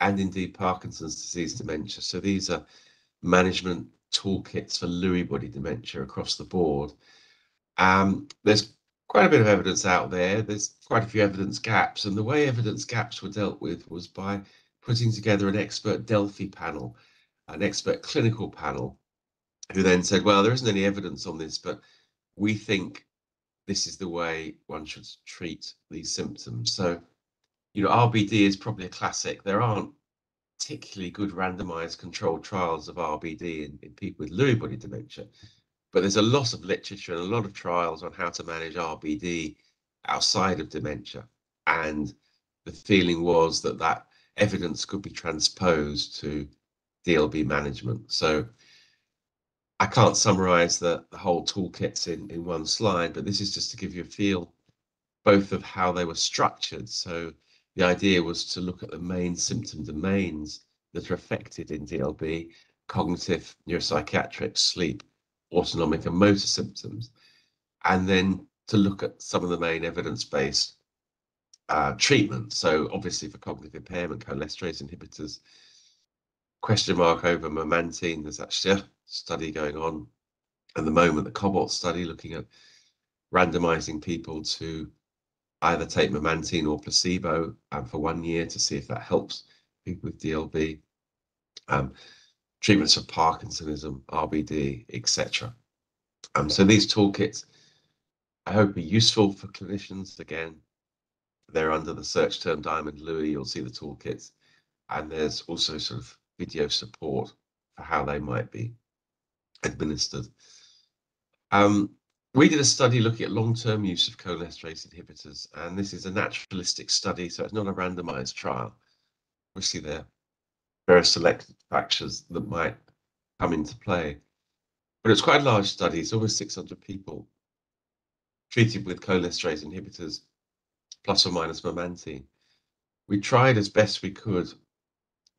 and indeed Parkinson's disease dementia. So these are management toolkits for Lewy body dementia across the board. Um, there's quite a bit of evidence out there. There's quite a few evidence gaps, and the way evidence gaps were dealt with was by putting together an expert Delphi panel, an expert clinical panel, who then said, well, there isn't any evidence on this, but we think this is the way one should treat these symptoms. So, you know, RBD is probably a classic. There aren't particularly good randomized controlled trials of RBD in, in people with Lewy body dementia. But there's a lot of literature and a lot of trials on how to manage RBD outside of dementia. And the feeling was that that evidence could be transposed to DLB management. So I can't summarize the, the whole toolkits in, in one slide, but this is just to give you a feel both of how they were structured. So the idea was to look at the main symptom domains that are affected in DLB, cognitive, neuropsychiatric, sleep, autonomic and motor symptoms, and then to look at some of the main evidence-based uh, treatment. So obviously for cognitive impairment, cholinesterase inhibitors, question mark over memantine. There's actually a study going on at the moment, the COBALT study, looking at randomizing people to either take memantine or placebo um, for one year to see if that helps people with DLB. Um, treatments for Parkinsonism, RBD, etc. Um, so these toolkits, I hope, are useful for clinicians. Again, they're under the search term Diamond Lewy. You'll see the toolkits, and there's also sort of video support for how they might be administered. Um, we did a study looking at long-term use of cholinesterase inhibitors, and this is a naturalistic study, so it's not a randomized trial. Obviously, there various selected factors that might come into play. But it's quite a large study. It's almost 600 people treated with cholinesterase inhibitors, plus or minus memantine. We tried as best we could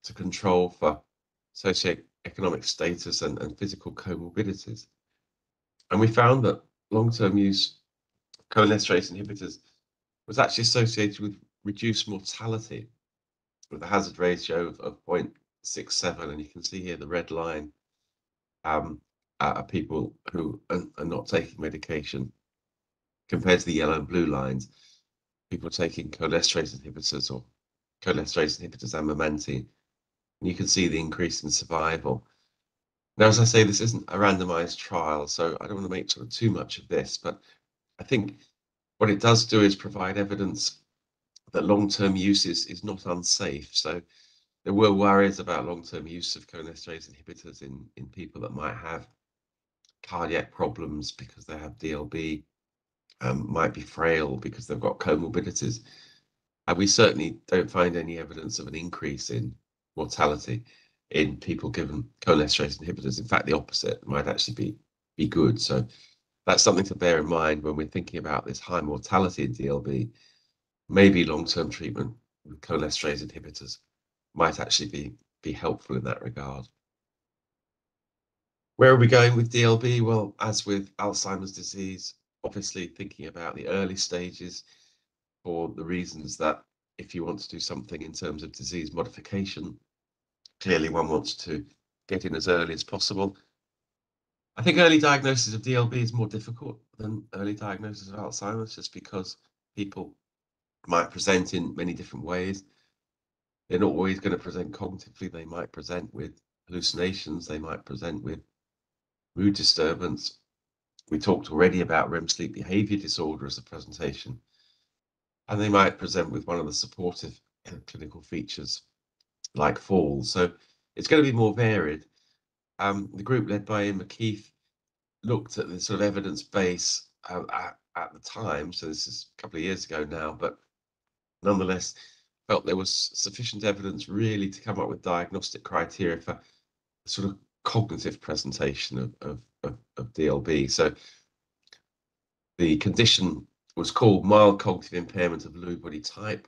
to control for socioeconomic status and, and physical comorbidities. And we found that long-term use of inhibitors was actually associated with reduced mortality with a hazard ratio of, of 0.67. And you can see here the red line um, are people who are, are, not taking medication compared to the yellow and blue lines, people taking cholinesterase inhibitors or cholinesterase inhibitors and memantine. And you can see the increase in survival. Now, as I say, this isn't a randomized trial, so I don't want to make sort of too much of this, but I think what it does do is provide evidence that long-term use is, is not unsafe. So there were worries about long-term use of cholinesterase inhibitors in, in people that might have cardiac problems because they have DLB, um, might be frail because they've got comorbidities. And we certainly don't find any evidence of an increase in mortality in people given cholinesterase inhibitors. In fact, the opposite might actually be, be good. So that's something to bear in mind when we're thinking about this high mortality in DLB. Maybe long-term treatment with cholinesterase inhibitors might actually be, be helpful in that regard. Where are we going with DLB? Well, as with Alzheimer's disease, obviously thinking about the early stages for the reasons that if you want to do something in terms of disease modification, clearly one wants to get in as early as possible. I think early diagnosis of DLB is more difficult than early diagnosis of Alzheimer's just because people might present in many different ways. They're not always going to present cognitively. They might present with hallucinations. They might present with mood disturbance. We talked already about REM sleep behavior disorder as a presentation. And they might present with one of the supportive clinical features like falls. So it's going to be more varied. Um, the group led by Ian McKeith looked at the sort of evidence base uh, at, at the time. So this is a couple of years ago now, but nonetheless felt there was sufficient evidence really to come up with diagnostic criteria for sort of cognitive presentation of, of, of, of DLB. So the condition was called mild cognitive impairment of Lewy body type.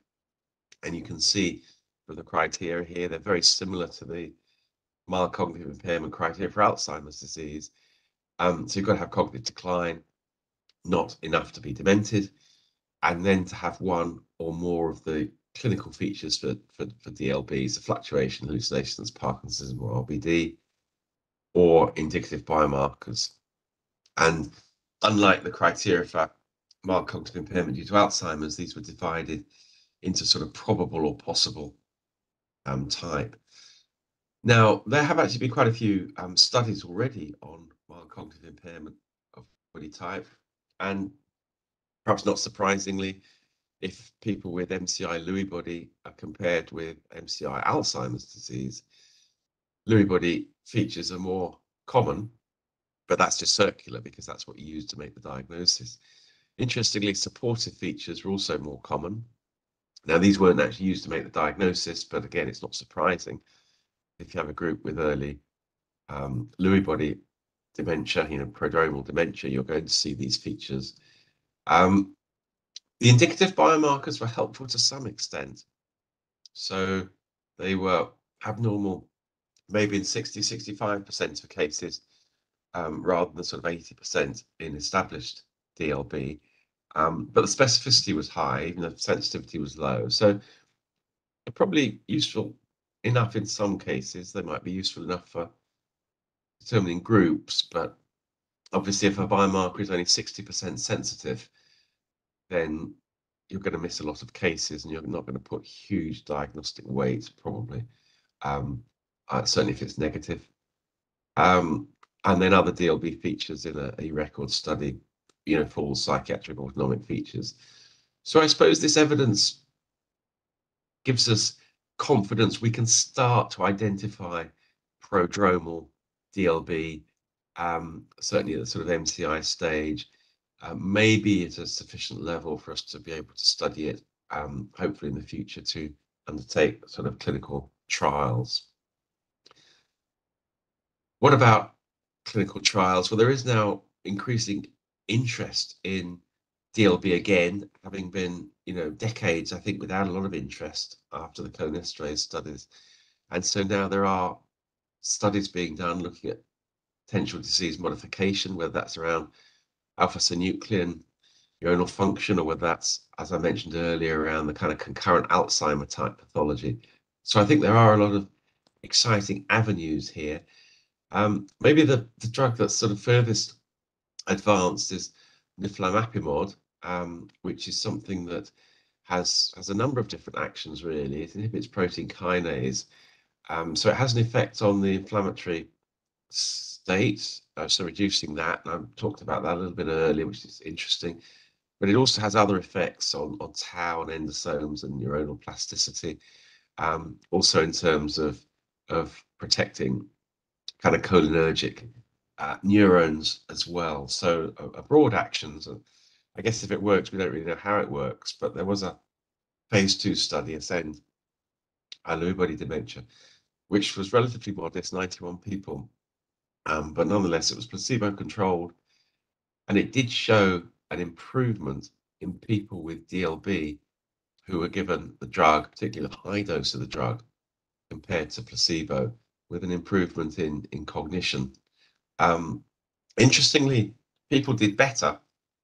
And you can see from the criteria here, they're very similar to the mild cognitive impairment criteria for Alzheimer's disease. Um, so you've got to have cognitive decline, not enough to be demented, and then to have one or more of the clinical features for, for, for DLBs, the fluctuation, hallucinations, Parkinsonism or RBD, or indicative biomarkers. And unlike the criteria for mild cognitive impairment due to Alzheimer's, these were divided into sort of probable or possible um, type. Now, there have actually been quite a few um, studies already on mild cognitive impairment of body type, and perhaps not surprisingly, if people with MCI Lewy body are compared with MCI Alzheimer's disease, Lewy body features are more common, but that's just circular because that's what you use to make the diagnosis. Interestingly, supportive features are also more common. Now, these weren't actually used to make the diagnosis, but again, it's not surprising. If you have a group with early um, Lewy body dementia, you know, prodromal dementia, you're going to see these features. Um, the indicative biomarkers were helpful to some extent. So they were abnormal, maybe in 60, 65% of cases, um, rather than sort of 80% in established DLB. Um, but the specificity was high, even the sensitivity was low. So probably useful enough in some cases. They might be useful enough for determining groups, but obviously if a biomarker is only 60% sensitive, then you're going to miss a lot of cases and you're not going to put huge diagnostic weight probably, um, uh, certainly if it's negative. Um, and then other DLB features in a, a record study, you know, full psychiatric autonomic features. So I suppose this evidence gives us confidence we can start to identify prodromal DLB, um, certainly at the sort of MCI stage, uh, maybe it's a sufficient level for us to be able to study it, um, hopefully in the future to undertake sort of clinical trials. What about clinical trials? Well, there is now increasing interest in DLB again, having been, you know, decades, I think, without a lot of interest after the cholinesterase studies. And so now there are studies being done looking at potential disease modification, whether that's around alpha-synuclein neuronal function, or whether that's, as I mentioned earlier, around the kind of concurrent Alzheimer type pathology. So I think there are a lot of exciting avenues here. Um, maybe the, the drug that's sort of furthest advanced is neflamapimod, um, which is something that has has a number of different actions. Really, it inhibits protein kinase, um, so it has an effect on the inflammatory state, uh, so reducing that. I talked about that a little bit earlier, which is interesting. But it also has other effects on, on tau and endosomes and neuronal plasticity. Um, also in terms of, of protecting kind of cholinergic uh, neurons as well. So a, a broad actions. I guess if it works, we don't really know how it works, but there was a phase two study, Ascend, uh, Lewy body dementia, which was relatively modest, 91 people. Um, but nonetheless, it was placebo controlled. And it did show an improvement in people with DLB who were given the drug, particularly the high dose of the drug, compared to placebo, with an improvement in, in cognition. Um, interestingly, people did better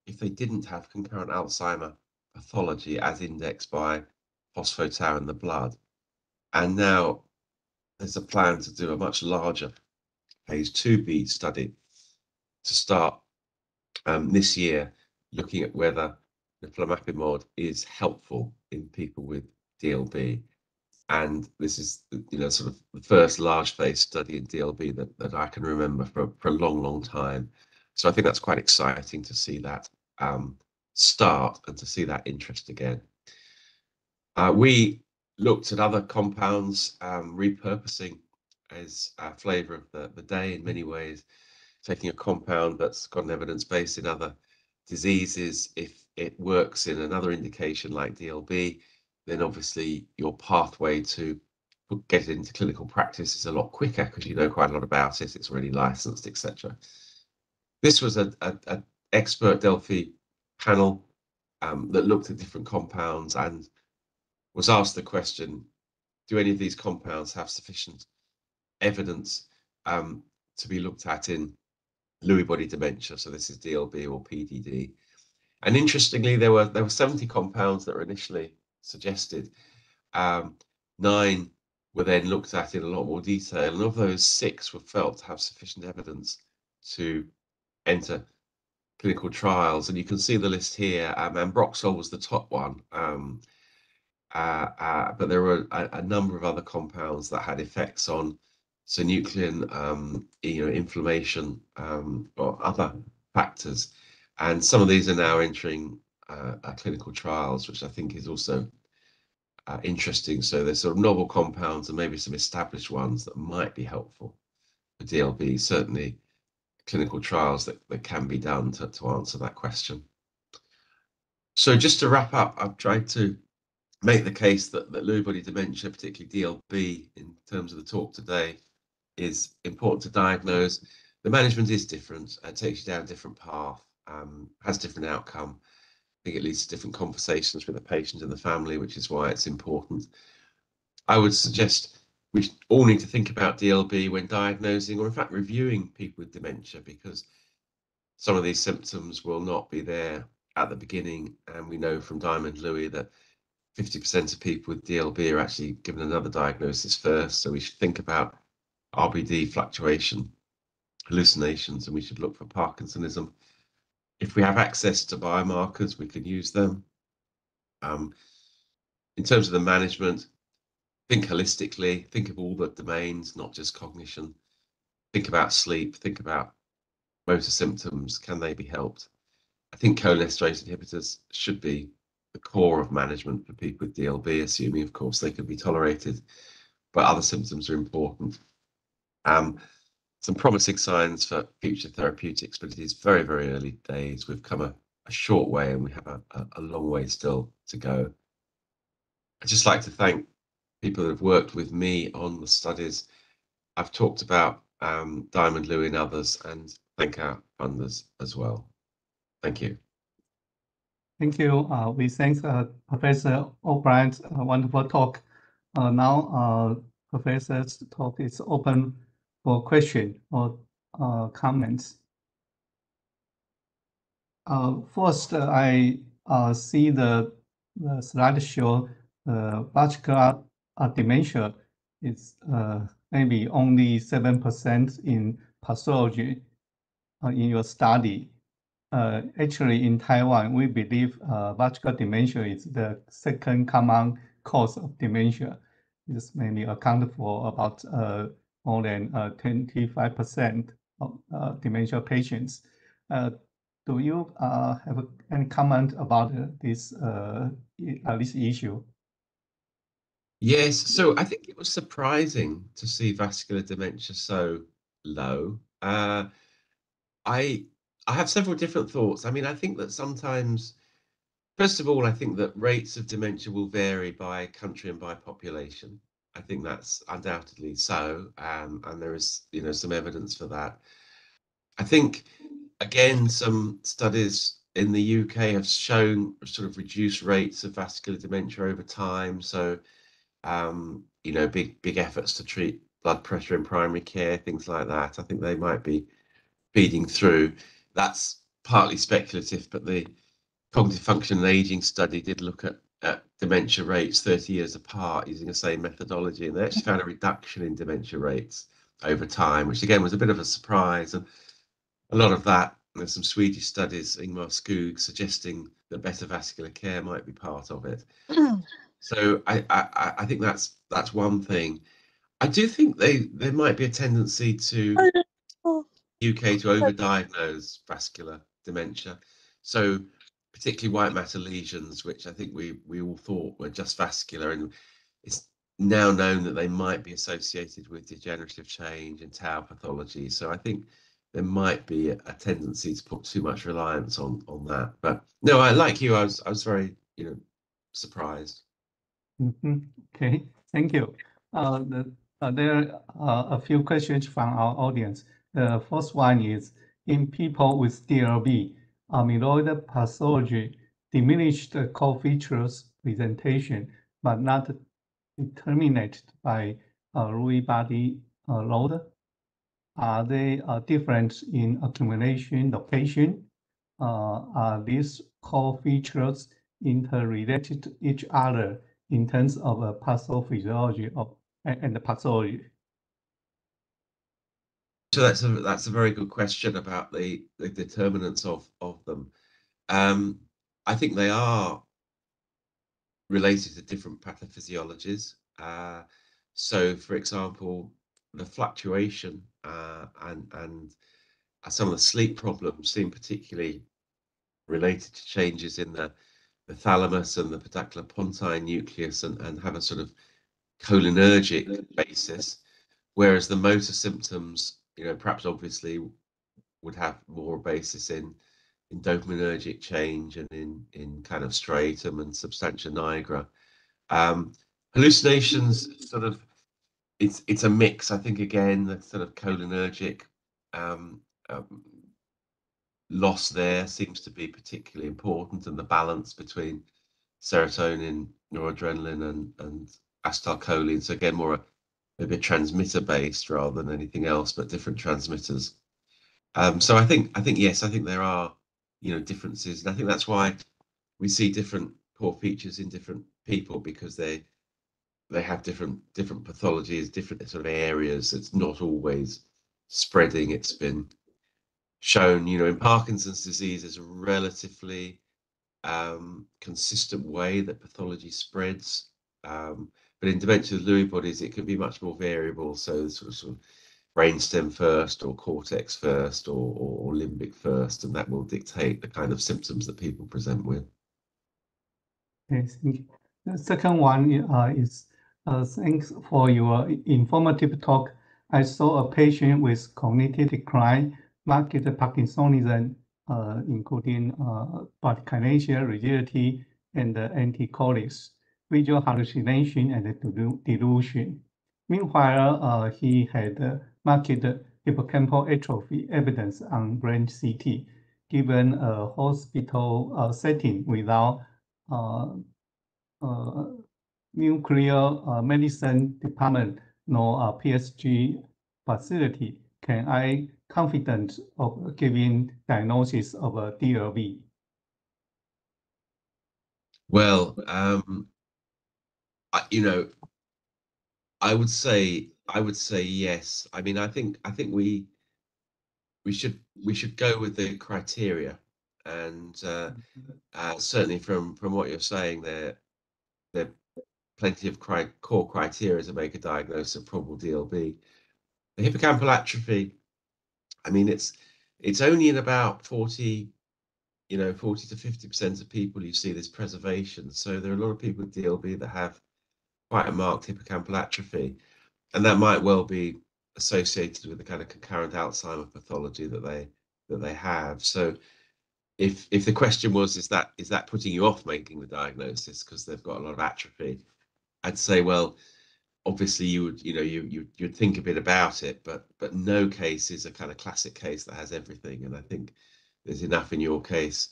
if they didn't have concurrent Alzheimer pathology as indexed by phospho-tau in the blood. And now there's a plan to do a much larger phase 2b study to start um, this year, looking at whether the neflamapimod is helpful in people with DLB. And this is, you know, sort of the first large phase study in DLB that, that I can remember for, for a long, long time. So I think that's quite exciting to see that um, start and to see that interest again. Uh, we looked at other compounds, um, repurposing as a flavor of the, the day in many ways, taking a compound that's got an evidence base in other diseases. If it works in another indication like DLB, then obviously your pathway to get it into clinical practice is a lot quicker because you know quite a lot about it. It's already licensed, etc. This was a, a, a expert Delphi panel um, that looked at different compounds and was asked the question, do any of these compounds have sufficient evidence um, to be looked at in Lewy body dementia? So this is DLB or PDD. And interestingly, there were there were 70 compounds that were initially suggested. Um, nine were then looked at in a lot more detail, and of those, six were felt to have sufficient evidence to enter clinical trials. And you can see the list here. Um, Ambroxol was the top one. Um, uh, uh, but there were a, a, number of other compounds that had effects on synuclein, um, you know, inflammation um, or other factors. And some of these are now entering uh, clinical trials, which I think is also uh, interesting. So there's sort of novel compounds and maybe some established ones that might be helpful for DLB. Certainly, clinical trials that, that can be done to, to answer that question. So just to wrap up, I've tried to make the case that, that Lewy body dementia, particularly DLB, in terms of the talk today, is important to diagnose. The management is different, it takes you down a different path, um, has different outcome. I think it leads to different conversations with the patient and the family, which is why it's important. I would suggest we all need to think about DLB when diagnosing or in fact reviewing people with dementia because some of these symptoms will not be there at the beginning. And we know from Diamond Lewy that 50% of people with DLB are actually given another diagnosis first. So we should think about RBD fluctuation, hallucinations, and we should look for Parkinsonism. If we have access to biomarkers, we can use them. Um, in terms of the management, think holistically, think of all the domains, not just cognition. Think about sleep, think about motor symptoms, can they be helped? I think cholinesterase inhibitors should be the core of management for people with DLB, assuming, of course, they can be tolerated, but other symptoms are important. Um, some promising signs for future therapeutics, but it is very, very early days. We've come a, short way and we have a, long way still to go. I'd just like to thank people that have worked with me on the studies. I've talked about um, Diamond Lewy and others, and thank our funders as well. Thank you. Thank you. Uh, we thank uh, Professor O'Brien's uh, wonderful talk. Now, Professor's talk is open for question or uh, comments. first, I see the, the slide show vascular dementia is maybe only 7% in pathology in your study. Uh, actually, in Taiwan, we believe uh, vascular dementia is the second common cause of dementia. It's mainly accounted for about more than 25% of uh, dementia patients. Uh, do you uh, have any comment about this issue? Yes. So I think it was surprising to see vascular dementia so low. I have several different thoughts. I mean, I think that sometimes, first of all, I think that rates of dementia will vary by country and by population. I think that's undoubtedly so, um, and there is, you know, some evidence for that. I think, again, some studies in the U.K. have shown sort of reduced rates of vascular dementia over time. So, um, you know, big big efforts to treat blood pressure in primary care, things like that, I think they might be feeding through. That's partly speculative, but the Cognitive Function and Aging study did look at dementia rates 30 years apart using the same methodology, and they actually found a reduction in dementia rates over time, which again, was a bit of a surprise. And a lot of that, there's some Swedish studies, Ingmar Skoog, suggesting that better vascular care might be part of it. So I I think that's that's one thing. I do think they there might be a tendency to oh, U.K. to overdiagnose vascular dementia. So particularly white matter lesions, which I think we we all thought were just vascular, and it's now known that they might be associated with degenerative change and tau pathology. So I think there might be a tendency to put too much reliance on on that. But no, I like you, I was I was very, you know, surprised. Mm-hmm. Okay, thank you. There are a few questions from our audience. The first one is: In people with DLB, amyloid pathology diminished the core features presentation, but not determined by Lewy body uh, load. Are they different in accumulation location? Uh, are these core features interrelated to each other in terms of a pathophysiology of, and the pathology? So that's a that's a very good question about the the determinants of of them. Um, I think they are related to different pathophysiologies. Uh, so for example, the fluctuation uh, and and some of the sleep problems seem particularly related to changes in the thalamus and the pedunculopontine nucleus and, and have a sort of cholinergic basis. Whereas the motor symptoms, you know, perhaps obviously would have more basis in in dopaminergic change and in in kind of striatum and substantia nigra. Hallucinations, sort of, it's it's a mix. I think, again, the sort of cholinergic um loss there seems to be particularly important, and the balance between serotonin, noradrenaline, and and acetylcholine. So again, more a bit transmitter-based rather than anything else, but different transmitters. Um, so I think, I think yes, I think there are, you know, differences, and I think that's why we see different core features in different people, because they they have different different pathologies, different sort of areas. It's not always spreading. It's been shown, you know, in Parkinson's disease, is a relatively um, consistent way that pathology spreads. Um, But in dementia with Lewy bodies, it can be much more variable. So sort of brainstem first, or cortex first, or limbic first, and that will dictate the kind of symptoms that people present with. Yes, thank you. The second one uh, is: uh, Thanks for your informative talk. I saw a patient with cognitive decline, marked Parkinsonism, uh, including bradykinesia, rigidity, and anticholis, visual hallucination, and delusion. Meanwhile, uh, he had marked hippocampal atrophy evidence on brain CT. Given a hospital uh, setting without uh, nuclear medicine department, nor a PSG facility, can I confident of giving diagnosis of a DLB? Well, um, you know, I would say I would say yes. I mean, I think I think we we should we should go with the criteria. And uh, mm-hmm. uh, certainly from from what you're saying there, there are plenty of core criteria to make a diagnosis of probable DLB. the hippocampal atrophy, I mean, it's it's only in about 40, you know, 40 to 50% of people you see this preservation. So there are a lot of people with DLB that have quite a marked hippocampal atrophy. And that might well be associated with the kind of concurrent Alzheimer pathology that they that they have. So if if the question was is that is that putting you off making the diagnosis because they've got a lot of atrophy, I'd say well obviously you would you know you, you you'd think a bit about it but but no case is a kind of classic case that has everything and i think there's enough in your case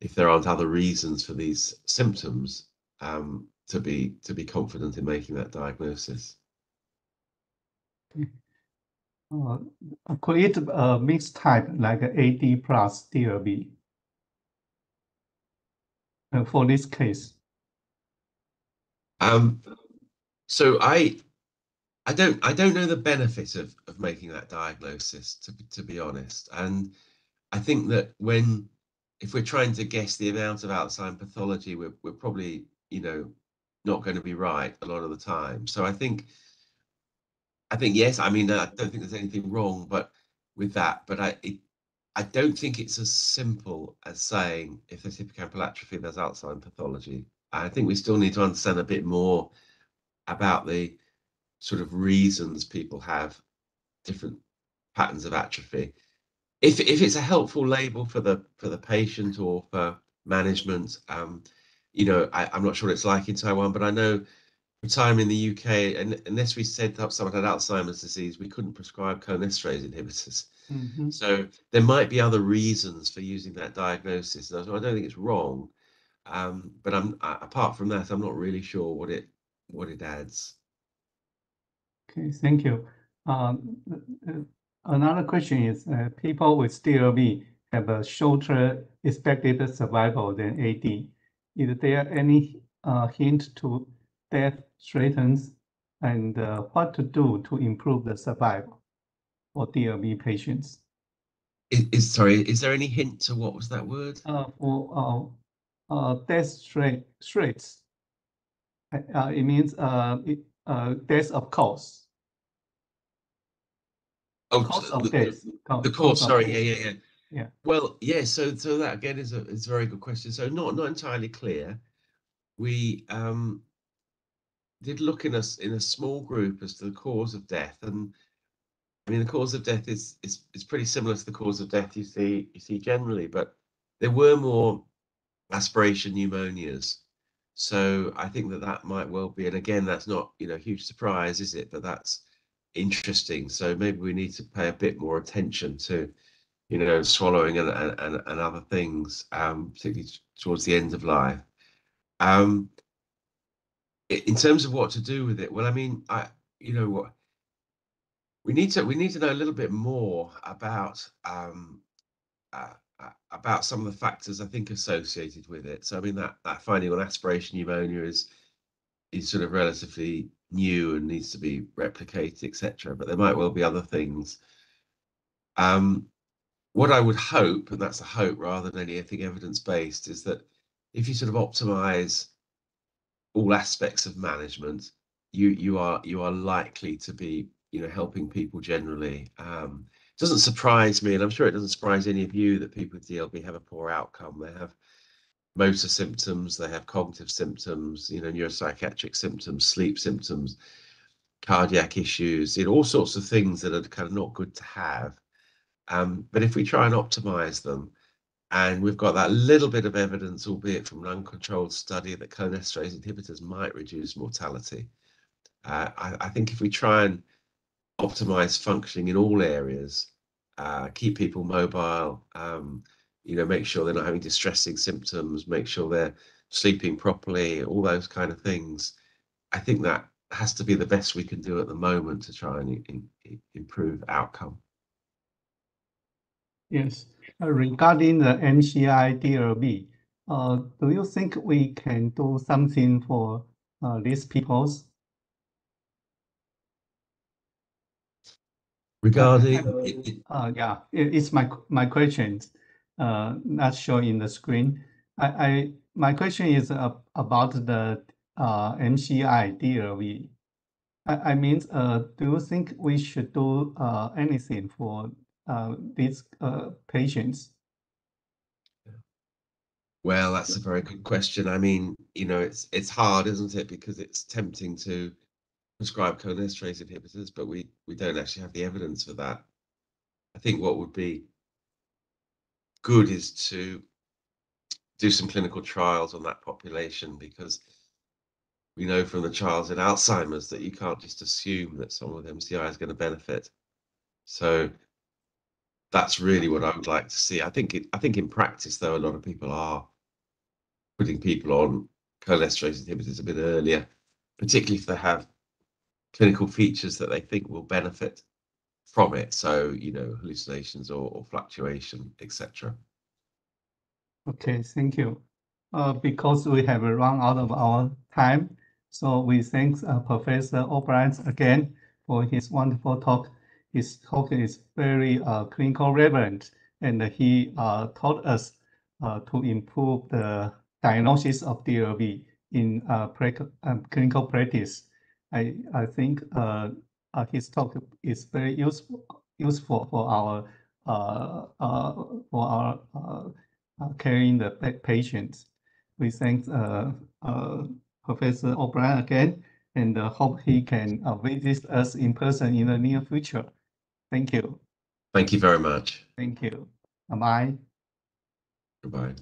if there aren't other reasons for these symptoms um, to be to be confident in making that diagnosis uh, create a mixed type like AD plus DLB uh, for this case. Um, so I I don't I don't know the benefit of of making that diagnosis to to be honest. And I think that when if we're trying to guess the amount of Alzheimer's pathology, we're we're probably, you know, not going to be right a lot of the time. So I think I think yes, I mean I don't think there's anything wrong but with that, but I it, I don't think it's as simple as saying if there's hippocampal atrophy, there's Alzheimer's pathology. I think we still need to understand a bit more about the sort of reasons people have different patterns of atrophy. If if it's a helpful label for the for the patient or for management, um, you know, I, am not sure what it's like in Taiwan, but I know for time in the UK, and unless we said that someone had Alzheimer's disease, we couldn't prescribe cholinesterase inhibitors. Mm-hmm. So there might be other reasons for using that diagnosis. So I don't think it's wrong, um, but I'm apart from that, I'm not really sure what it what it adds. Okay, thank you. Um, another question is, uh, people with DLB have a shorter expected survival than AD. Is there any uh, hint to death threatens and uh, what to do to improve the survival for DLB patients? Is, is, sorry, is there any hint to what was that word? Uh, for uh, uh, death threat, threats uh, it means uh, it, uh, death of cause. Oh, cause of the, death. The, the cause. Sorry, yeah, yeah, yeah. Yeah. Well, yeah. So, so that again is a is a very good question. So, not not entirely clear. We um, did look in a in a small group as to the cause of death, and I mean the cause of death is is is pretty similar to the cause of death you see you see generally, but there were more aspiration pneumonias so I think that that might well be, and again, that's not you know a huge surprise, is it? But that's interesting. So maybe we need to pay a bit more attention to, you know, swallowing and and, and other things, um, particularly towards the end of life. Um, in terms of what to do with it, well, I mean, I you know what we need to we need to know a little bit more about um, uh, about some of the factors I think associated with it. So I mean that that finding on aspiration pneumonia is is sort of relatively new and needs to be replicated, etc. But there might well be other things. Um, what I would hope, and that's a hope rather than anything evidence based, is that if you sort of optimize all aspects of management, you you are you are likely to be you know helping people generally. Um, doesn't surprise me, and I'm sure it doesn't surprise any of you that people with DLB have a poor outcome. They have motor symptoms, they have cognitive symptoms, you know, neuropsychiatric symptoms, sleep symptoms, cardiac issues, you know, all sorts of things that are kind of not good to have. Um, but if we try and optimize them, and we've got that little bit of evidence, albeit from an uncontrolled study, that cholinesterase inhibitors might reduce mortality. Uh, I, I think if we try and optimize functioning in all areas, uh, keep people mobile, um, you know, make sure they're not having distressing symptoms, make sure they're sleeping properly, all those kind of things. I think that has to be the best we can do at the moment to try and in, in, improve outcome. Yes, uh, regarding the MCI DLB, uh, do you think we can do something for uh, these peoples? Regarding uh, yeah it's my my question uh not showing in the screen. I i my question is uh, about the uh mci dlb I, I mean, uh, do you think we should do uh, anything for these uh, patients? Well, that's a very good question. I mean, you know, it's it's hard, isn't it? Because it's tempting to prescribe cholinesterase inhibitors, but we we don't actually have the evidence for that. I think what would be good is to do some clinical trials on that population because we know from the trials in Alzheimer's that you can't just assume that someone with MCI is going to benefit. So that's really what I would like to see. I think it, I think in practice though a lot of people are putting people on cholinesterase inhibitors a bit earlier, particularly if they have clinical features that they think will benefit from it. So, you know, hallucinations or, or fluctuation, etc. Okay, thank you. Uh, because we have run out of our time, so we thank uh, Professor O'Brien again for his wonderful talk. His talk is very uh, clinical relevant, and he uh, taught us uh, to improve the diagnosis of DLB in um, clinical practice. I, I think his talk is very useful useful for our uh, uh, for our uh, caring the patients. We thank Professor O'Brien again and hope he can visit us in person in the near future. Thank you. Thank you very much. Thank you. Bye. Goodbye.